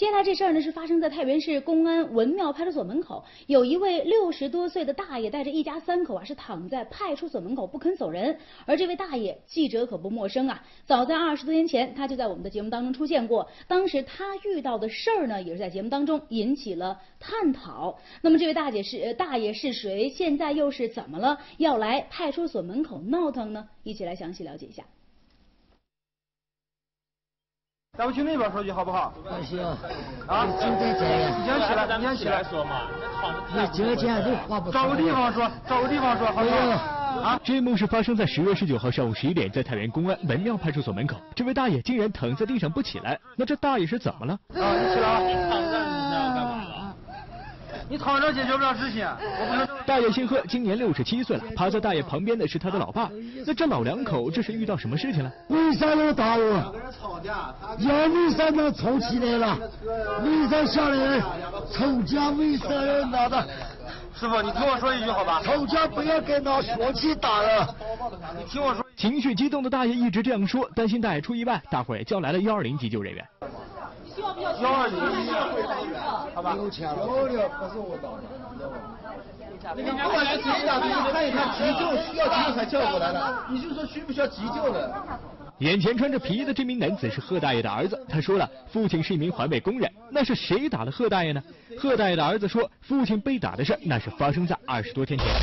接下来这事儿呢是发生在太原市公安文庙派出所门口，有一位六十多岁的大爷带着一家三口啊是躺在派出所门口不肯走人。而这位大爷记者可不陌生啊，早在二十多年前他就在我们的节目当中出现过。当时他遇到的事儿呢也是在节目当中引起了探讨。那么这位大姐是大爷是谁？现在又是怎么了？要来派出所门口闹腾呢？一起来详细了解一下。咱们去那边说去好不好？不行，啊，就在这先起来，你先起来说嘛。你这天都话不找个地方说，找个地方说，好不好？啊！这一幕是发生在十月十九号上午十一点，在太原公安文庙派出所门口。这位大爷竟然躺在地上不起来，那这大爷是怎么了？啊，你起来！你躺这你是要干嘛的？你躺着解决不了事情，我不能。大爷姓贺，今年六十七岁了。趴在大爷旁边的是他的老爸。那这老两口这是遇到什么事情了？为啥要打我？两个人吵架，要为啥能吵起来了？为啥下来吵架？为啥要拿的？师傅，你听我说一句好吧？吵架不要跟拿凶器打了。你听我说。情绪激动的大爷一直这样说，担心大爷出意外，大伙也叫来了幺二零急救人员。幺二零，好吧？有钱了，有了，不是我打的。那个过来谁打的？你看一看急救需要急救才叫过来的，你就说需不需要急救的？眼前穿着皮衣的这名男子是贺大爷的儿子，他说了，父亲是一名环卫工人。那是谁打了贺大爷呢？贺大爷的儿子说，父亲被打的事那是发生在二十多天前。哎，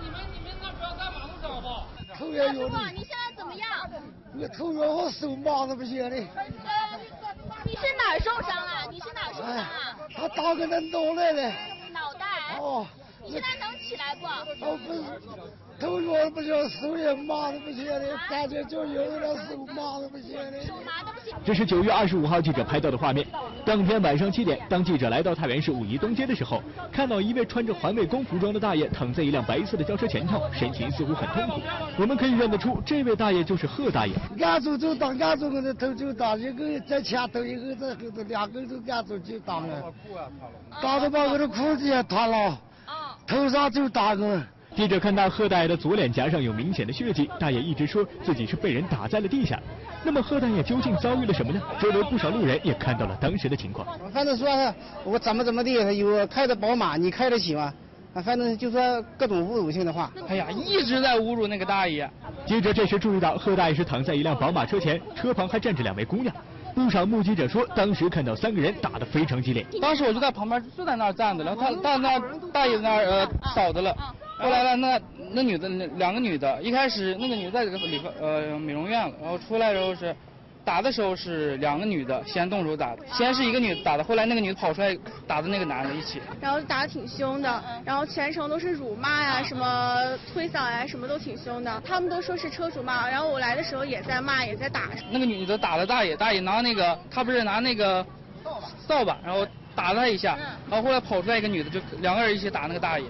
你们你们那不要在马路上好不好？头也有你？我头让我手麻都不行的。你是哪儿受伤了？你是哪儿受伤了？他打个那脑袋了。脑袋。哦。你现在能起来不？哦不是，头热的不行，手也麻的不行的，感觉就有点手麻的不行的。手麻的不行。这是九月二十五号记者拍到的画面。当天晚上七点，当记者来到太原市五一东街的时候，看到一位穿着环卫工服装的大爷躺在一辆白色的轿车前头，神情似乎很痛苦。我们可以认得出，这位大爷就是贺大爷。按住就打，按住我的头就打，一个在前头，一个在后头，两个都按住就打了，打的把我的裤子也脱了，头上就打我。记者看到贺大爷的左脸颊上有明显的血迹，大爷一直说自己是被人打在了地下。那么贺大爷究竟遭遇了什么呢？周围不少路人也看到了当时的情况。反正说我怎么怎么地，有开的宝马，你开得起吗？啊，反正就说各种侮辱性的话。哎呀，一直在侮辱那个大爷。记者这时注意到贺大爷是躺在一辆宝马车前，车旁还站着两位姑娘。不少目击者说，当时看到三个人打得非常激烈。当时我就在旁边，就在那儿站着了，他他那大爷那儿呃扫着了。后来呢，那那女的两个女的，一开始那个女的在这个理发呃美容院了，然后出来之后是打的时候是两个女的先动手打的，先是一个女的打的，后来那个女的跑出来打的那个男的一起。然后打的挺凶的，然后全程都是辱骂呀，什么推搡呀，什么都挺凶的。他们都说是车主骂，然后我来的时候也在骂，也在打。那个女的打了大爷，大爷拿那个他不是拿那个扫把，然后。打了他一下，然后后来跑出来一个女的，就两个人一起打那个大爷，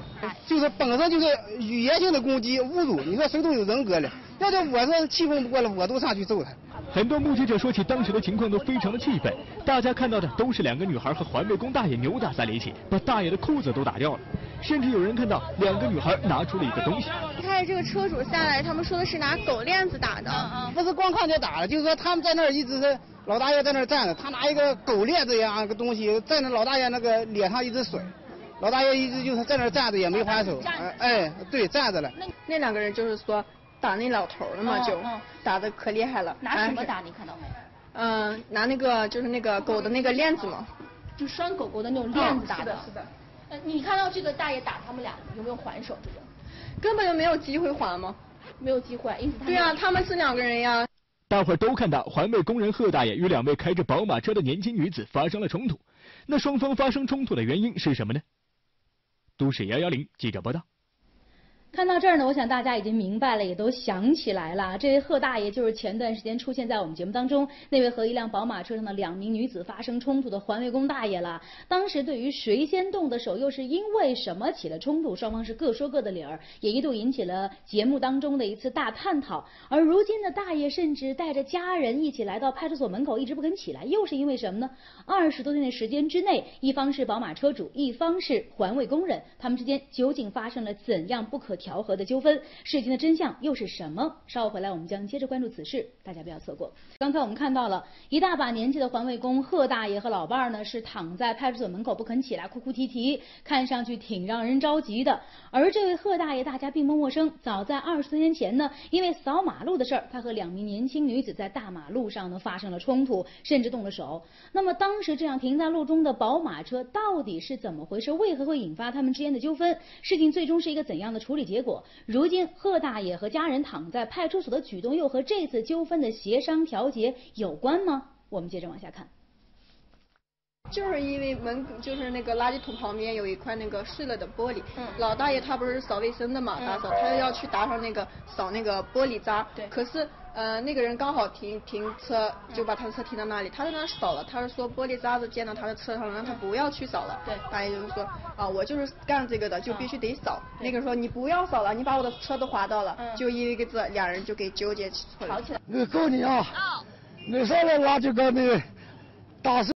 就是本身就是语言性的攻击、侮辱。你说谁都有人格了，要是我是气愤不过了，我都上去揍他。很多目击者说起当时的情况都非常的气愤，大家看到的都是两个女孩和环卫工大爷扭打在了一起，把大爷的裤子都打掉了，甚至有人看到两个女孩拿出了一个东西。一开始这个车主下来，他们说的是拿狗链子打的，不是光看见打了，就是说他们在那儿一直是。老大爷在那儿站着，他拿一个狗链子一样个东西在那老大爷那个脸上一直甩，老大爷一直就是在那儿站着也没还手，哎，对，站着了。那那两个人就是说打那老头了嘛，就打的可厉害了。拿什么打？你看到没？嗯，拿那个就是那个狗的那个链子嘛，就拴狗狗的那种链子打的。是的，是的。呃，你看到这个大爷打他们俩有没有还手？这个根本就没有机会还吗？没有机会，意思对啊，他们是两个人呀。大伙儿都看到环卫工人贺大爷与两位开着宝马车的年轻女子发生了冲突，那双方发生冲突的原因是什么呢？都市幺幺零记者报道。看到这儿呢，我想大家已经明白了，也都想起来了。这位贺大爷就是前段时间出现在我们节目当中那位和一辆宝马车上的两名女子发生冲突的环卫工大爷了。当时对于谁先动的手，又是因为什么起了冲突，双方是各说各的理儿，也一度引起了节目当中的一次大探讨。而如今的大爷甚至带着家人一起来到派出所门口，一直不肯起来，又是因为什么呢？二十多天的时间之内，一方是宝马车主，一方是环卫工人，他们之间究竟发生了怎样不可？调和的纠纷。事情的真相又是什么？稍后回来我们将接着关注此事，大家不要错过。刚才我们看到了一大把年纪的环卫工贺大爷和老伴儿呢，是躺在派出所门口不肯起来，哭哭啼啼，看上去挺让人着急的。而这位贺大爷大家并不陌生，早在二十多年前呢，因为扫马路的事儿，他和两名年轻女子在大马路上呢发生了冲突，甚至动了手。那么当时这样停在路中的宝马车到底是怎么回事？为何会引发他们之间的纠纷？事情最终是一个怎样的处理结果？如今贺大爷和家人躺在派出所的举动，又和这次纠纷的协商调解有关吗？我们接着往下看。就是因为门就是那个垃圾桶旁边有一块那个碎了的玻璃，老大爷他不是扫卫生的嘛，打扫，他要去打扫那个扫那个玻璃渣，可是呃那个人刚好停停车，就把他的车停到那里，他在那扫了，他是说玻璃渣子溅到他的车上了，让他不要去扫了。对，大爷就是说啊我就是干这个的，就必须得扫。那个人说你不要扫了，你把我的车都划到了，就因为个这，俩人就给纠结起来。吵起来。我告你啊，你上来垃圾缸里打碎。